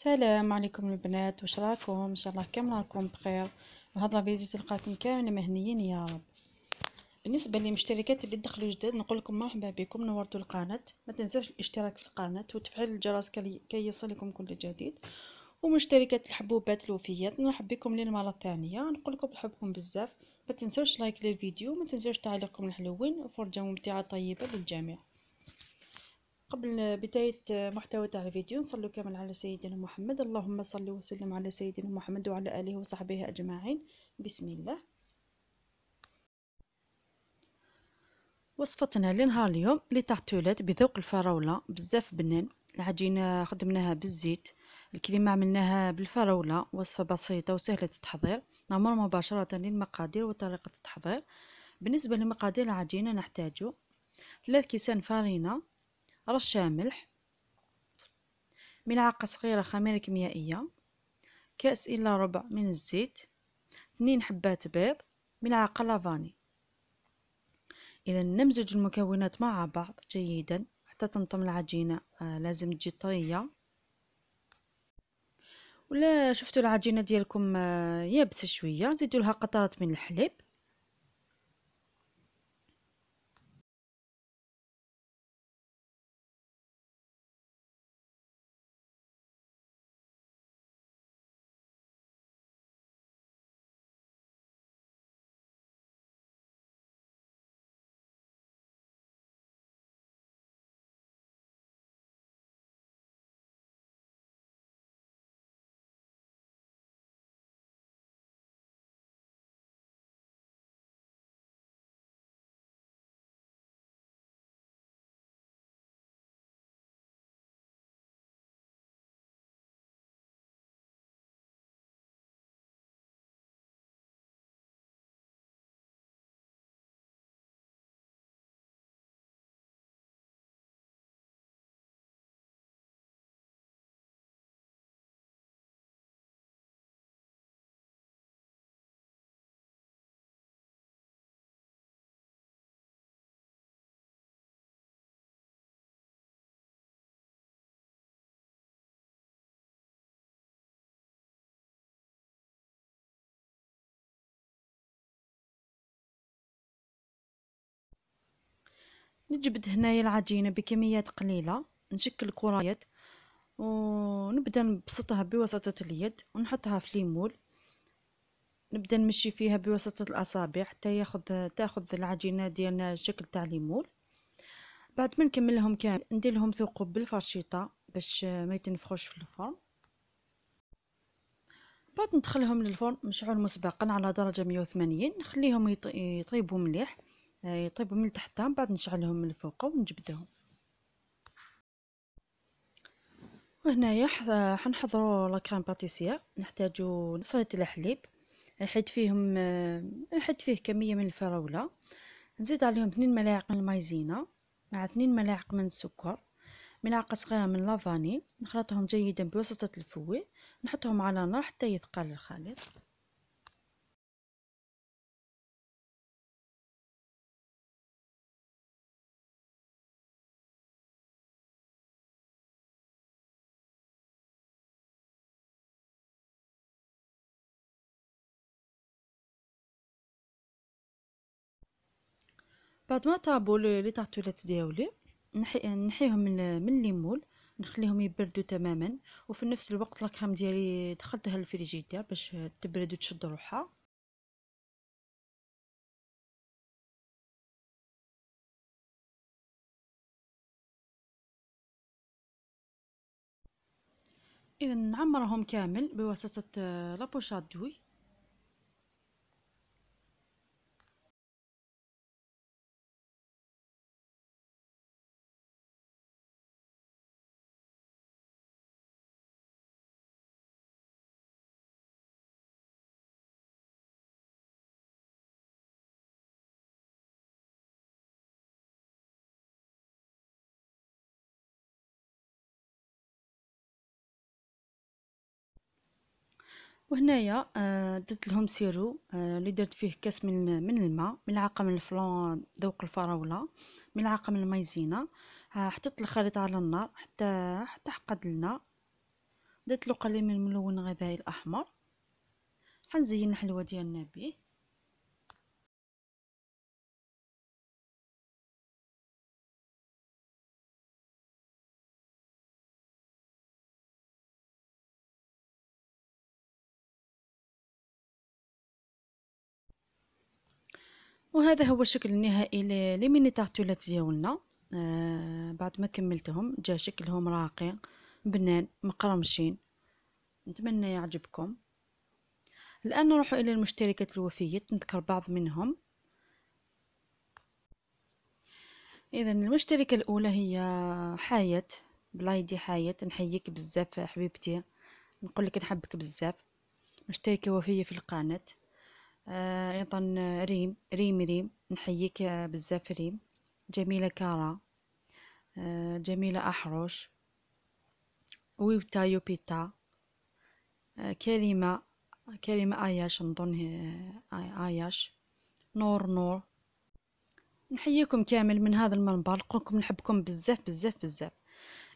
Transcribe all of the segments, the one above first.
السلام عليكم البنات واش راكم؟ إن شاء الله كامل راكم بخير. وهذا الفيديو تلقاكم كامل مهنيين يا رب. بالنسبة للمشتركات اللي دخلوا جداد نقول لكم مرحبا بكم نورتوا القناة. ما تنسوش الاشتراك في القناة وتفعيل الجرس كي يصلكم كل جديد. ومشتركات الحبوبات الوفيات نرحب بكم للمره الثانية نقول لكم نحبكم بزاف. ما تنسوش لايك للفيديو ما تنسوش تعليقكم الحلوين. وفرجة ممتعة طيبة للجميع. قبل بداية محتوى تاع الفيديو نصلوا كامل على سيدنا محمد. اللهم صل وسلم على سيدنا محمد وعلى آله وصحبه أجمعين. بسم الله. وصفتنا لنهار اليوم لي بذوق الفراولة بزاف بنان. العجينة خدمناها بالزيت الكريمة عملناها بالفراولة وصفة بسيطة وسهلة التحضير نمر مباشرة للمقادير وطريقة التحضير. بالنسبة لمقادير العجينة نحتاج ثلاث كيسان فارينة رشة ملح ملعقة صغيرة خميرة كيميائية كأس إلا ربع من الزيت اثنين حبات بيض ملعقة لافاني. إذا نمزج المكونات مع بعض جيدا حتى تنطم العجينة. آه لازم تجي طرية. ولا شفتوا العجينة ديالكم؟ آه يابسة شوية. زيدوا لها قطرات من الحليب. نجبد هنايا العجينة بكميات قليلة نشكل كرات ونبدأ نبسطها بواسطة اليد ونحطها في ليمول. نبدأ نمشي فيها بواسطة الأصابع حتى ياخذ تاخذ العجينة ديالنا الشكل تاع ليمول. بعد ما نكملهم كامل ندير لهم ثقوب بالفرشيطة باش ما يتنفخوش في الفرن. بعد ندخلهم للفرن مشعول مسبقا على درجة 180 نخليهم يطيبوا مليح. يطيبوا من تحت من بعد نشعلهم من الفوق ونجبدهم. وهنايا حنحضروا لاكريم باتيسير نحتاجو نص لتر الحليب نحيد فيهم نحيد فيه كمية من الفراولة. نزيد عليهم اثنين ملاعق من المايزينا مع اثنين ملاعق من السكر. ملعقه صغيرة من لافاني. نخلطهم جيدا بواسطة الفوي. نحطهم على نار حتى يثقل الخليط. بعد ما طابوا لي طارتولات ديالي نحي نحيهم من من ليمول نخليهم يبردوا تماما وفي نفس الوقت لاكريم ديالي دخلتها للفريجيدير باش تبرد وتشد روحها. اذا نعمرهم كامل بواسطة لابوشات وهنايا آه، درت لهم سيرو آه، اللي درت فيه كاس من من الماء ملعقه من الفلون ذوق الفراولة ملعقه من المايزينا حطيت الخليط على النار حتى حتى حقد لنا. درت له قليل من الملون الغذائي الأحمر. حنزين الحلوه ديالنا به وهذا هو الشكل النهائي لميني تارتولات ديالنا آه بعد ما كملتهم جا شكلهم راقي بنان مقرمشين. نتمنى يعجبكم. الآن نروح إلى المشتركات الوفيات نذكر بعض منهم. إذا المشتركة الأولى هي حياة بلايدي حياة نحييك بزاف حبيبتي. نقول لك نحبك بزاف. مشتركة وفية في القناة. آه، أيضا ريم ريم ريم. نحييك بزاف ريم. جميلة كارا. آه، جميلة أحرش. ويبتا يوبيتا. آه، كلمة كلمة آياش نظن آياش. نور نور. نحييكم كامل من هذا المنبر. نقولكم نحبكم بزاف بزاف بزاف.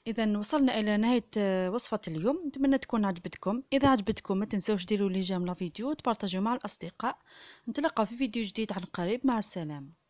اذا وصلنا إلى نهاية آه، وصفة اليوم. نتمنى تكون عجبتكم. إذا عجبتكم ما تنسوش ديروا لي j'aime la vidéo مع الأصدقاء. نتلاقى في فيديو جديد عن قريب. مع السلامة.